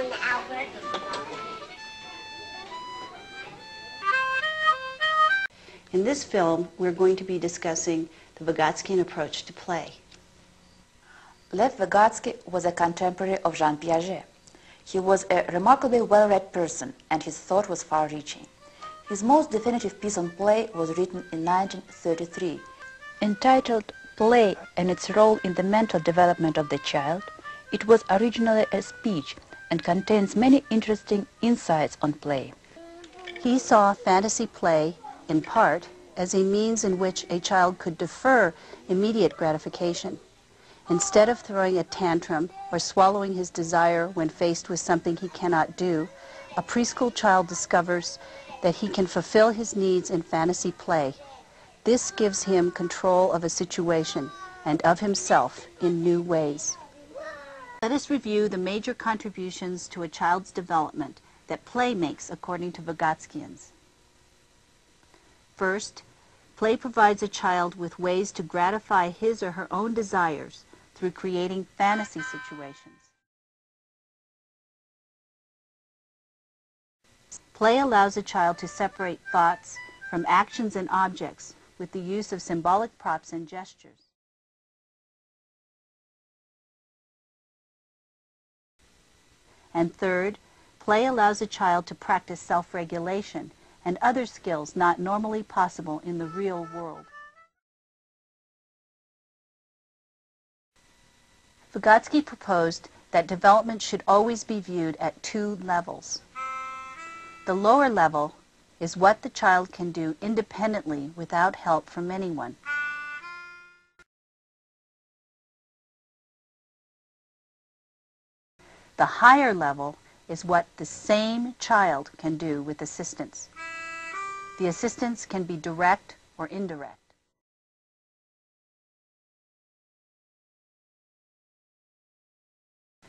Albert. In this film, we're going to be discussing the Vygotskian approach to play. Lev Vygotsky was a contemporary of Jean Piaget. He was a remarkably well-read person, and his thought was far-reaching. His most definitive piece on play was written in 1933. Entitled Play and its Role in the Mental Development of the Child, it was originally a speech and contains many interesting insights on play. He saw fantasy play, in part, as a means in which a child could defer immediate gratification. Instead of throwing a tantrum or swallowing his desire when faced with something he cannot do, a preschool child discovers that he can fulfill his needs in fantasy play. This gives him control of a situation and of himself in new ways. Let us review the major contributions to a child's development that play makes according to Vygotskians. First, play provides a child with ways to gratify his or her own desires through creating fantasy situations. Play allows a child to separate thoughts from actions and objects with the use of symbolic props and gestures. And third, play allows a child to practice self-regulation and other skills not normally possible in the real world. Vygotsky proposed that development should always be viewed at two levels. The lower level is what the child can do independently without help from anyone. The higher level is what the same child can do with assistance. The assistance can be direct or indirect.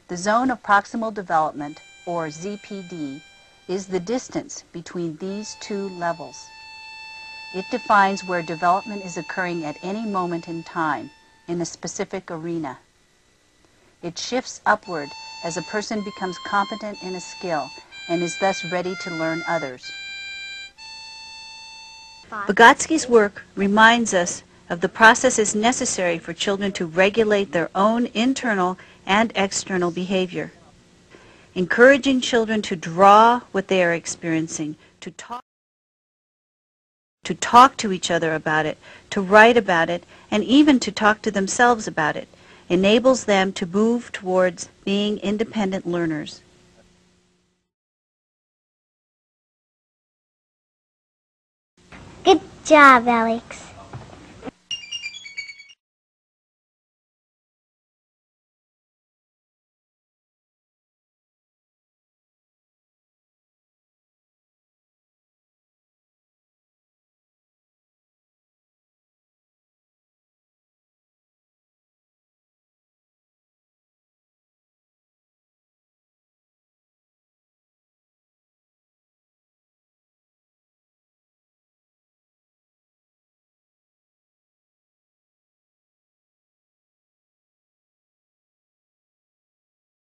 The zone of proximal development, or ZPD, is the distance between these two levels. It defines where development is occurring at any moment in time in a specific arena. It shifts upward as a person becomes competent in a skill and is thus ready to learn others. Vygotsky's work reminds us of the processes necessary for children to regulate their own internal and external behavior. Encouraging children to draw what they are experiencing, to talk, to talk to each other about it, to write about it, and even to talk to themselves about it, enables them to move towards being independent learners. Good job, Alex.